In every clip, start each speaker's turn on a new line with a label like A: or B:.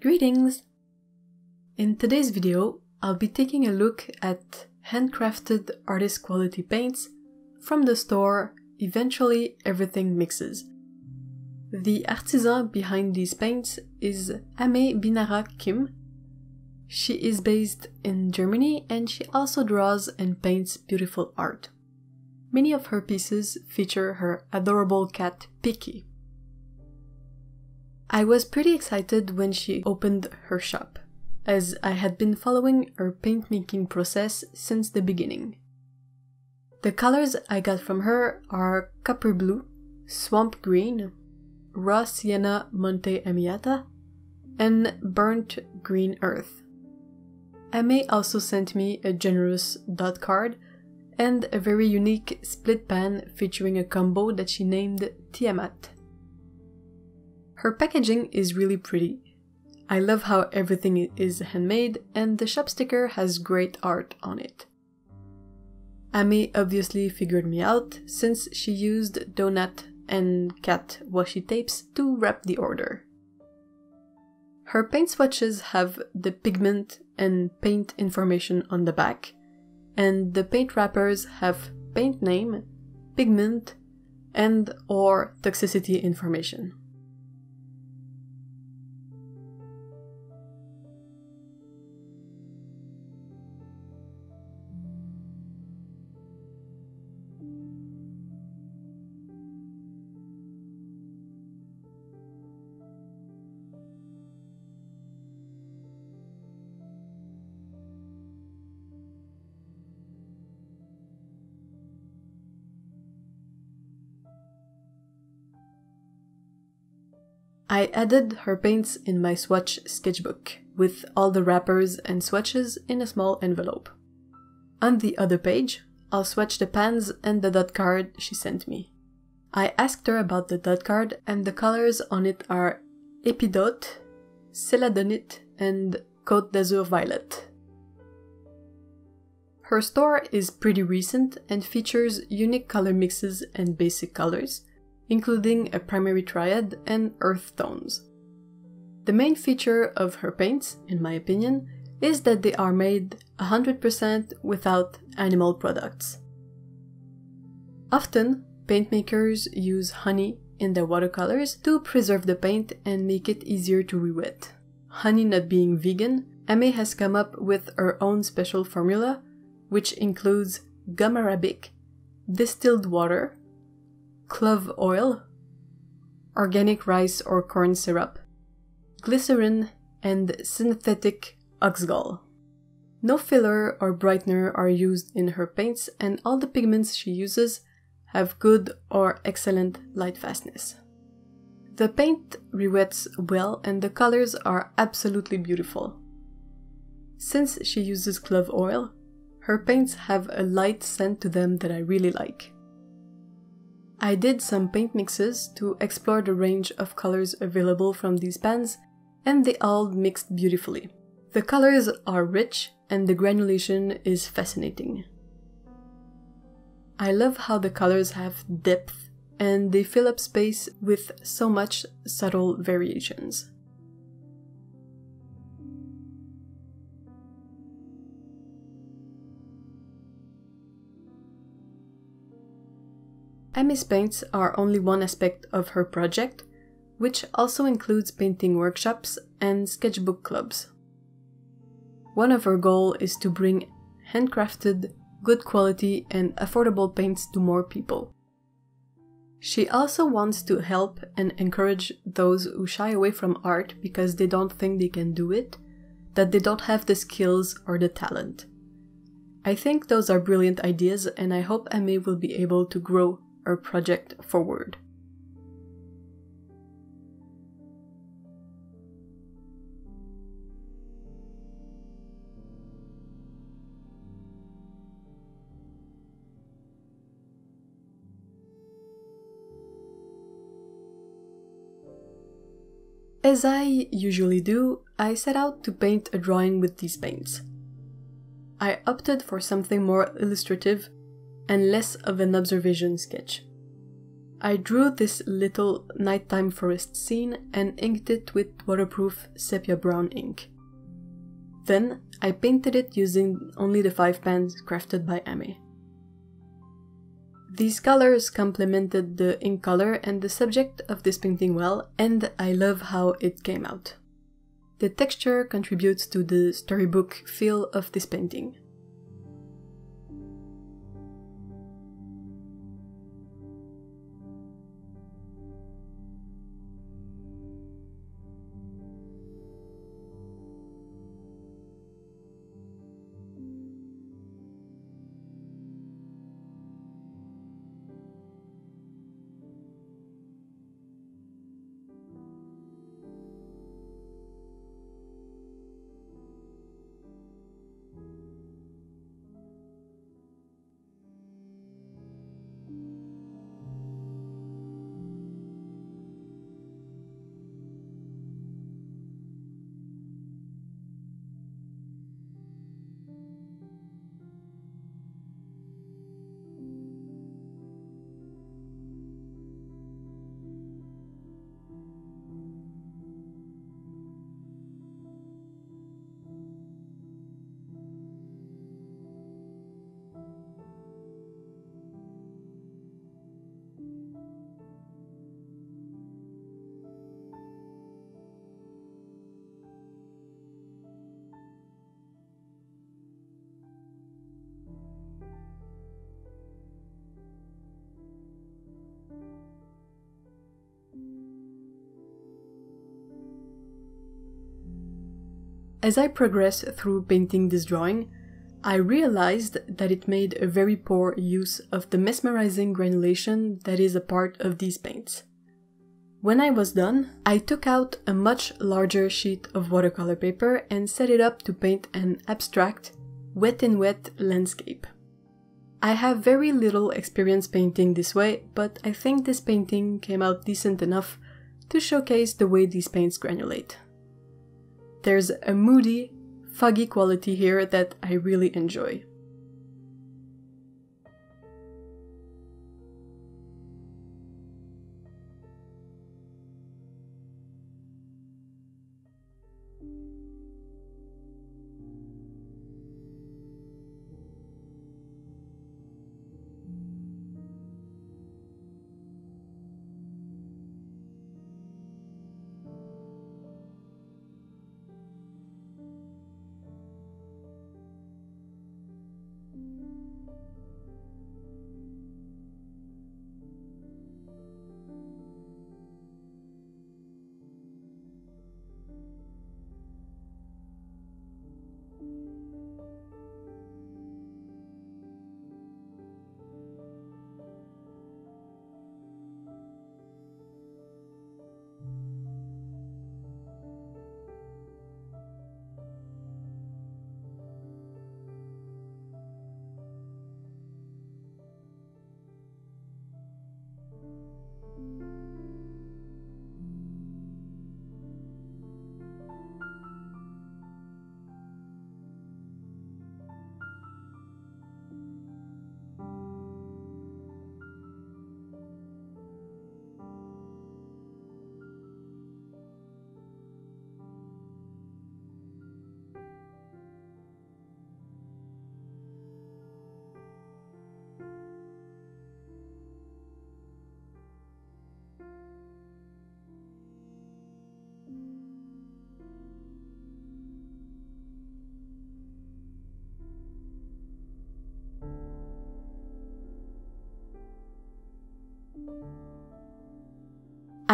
A: Greetings! In today's video, I'll be taking a look at handcrafted artist quality paints from the store Eventually Everything Mixes. The artisan behind these paints is Ame Binara Kim. She is based in Germany and she also draws and paints beautiful art. Many of her pieces feature her adorable cat Piki. I was pretty excited when she opened her shop, as I had been following her paintmaking process since the beginning. The colors I got from her are copper blue, swamp green, raw sienna monte amiata, and burnt green earth. Ame also sent me a generous dot card and a very unique split pan featuring a combo that she named Tiamat. Her packaging is really pretty. I love how everything is handmade and the shop sticker has great art on it. Ame obviously figured me out since she used donut and cat washi tapes to wrap the order. Her paint swatches have the pigment and paint information on the back, and the paint wrappers have paint name, pigment, and or toxicity information. I added her paints in my swatch sketchbook, with all the wrappers and swatches in a small envelope. On the other page, I'll swatch the pans and the dot card she sent me. I asked her about the dot card and the colors on it are Epidote, Celadonite, and Côte d'Azur Violet. Her store is pretty recent and features unique color mixes and basic colors, including a primary triad and earth tones. The main feature of her paints, in my opinion, is that they are made 100% without animal products. Often, paintmakers use honey in their watercolors to preserve the paint and make it easier to re-wet. Honey not being vegan, Ame has come up with her own special formula, which includes gum arabic, distilled water, clove oil, organic rice or corn syrup, glycerin, and synthetic oxgall. No filler or brightener are used in her paints, and all the pigments she uses have good or excellent light fastness. The paint rewets well and the colors are absolutely beautiful. Since she uses clove oil, her paints have a light scent to them that I really like. I did some paint mixes to explore the range of colors available from these pans, and they all mixed beautifully. The colors are rich and the granulation is fascinating. I love how the colors have depth and they fill up space with so much subtle variations. Ame's paints are only one aspect of her project, which also includes painting workshops and sketchbook clubs. One of her goals is to bring handcrafted, good quality, and affordable paints to more people. She also wants to help and encourage those who shy away from art because they don't think they can do it, that they don't have the skills or the talent. I think those are brilliant ideas, and I hope Ame will be able to grow our project forward. As I usually do, I set out to paint a drawing with these paints. I opted for something more illustrative and less of an observation sketch. I drew this little nighttime forest scene and inked it with waterproof sepia brown ink. Then I painted it using only the five pans crafted by Ame. These colors complemented the ink color and the subject of this painting well, and I love how it came out. The texture contributes to the storybook feel of this painting. As I progressed through painting this drawing, I realized that it made a very poor use of the mesmerizing granulation that is a part of these paints. When I was done, I took out a much larger sheet of watercolor paper and set it up to paint an abstract, wet in wet landscape. I have very little experience painting this way, but I think this painting came out decent enough to showcase the way these paints granulate. There's a moody, foggy quality here that I really enjoy.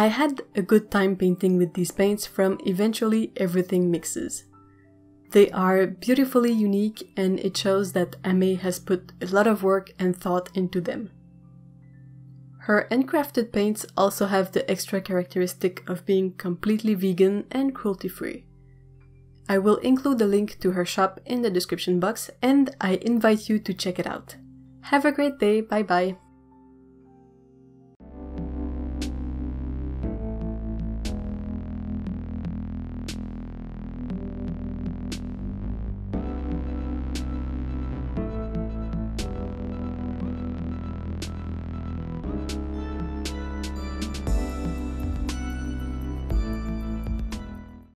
A: I had a good time painting with these paints from eventually everything mixes. They are beautifully unique and it shows that Ame has put a lot of work and thought into them. Her handcrafted paints also have the extra characteristic of being completely vegan and cruelty free. I will include a link to her shop in the description box and I invite you to check it out. Have a great day, bye bye!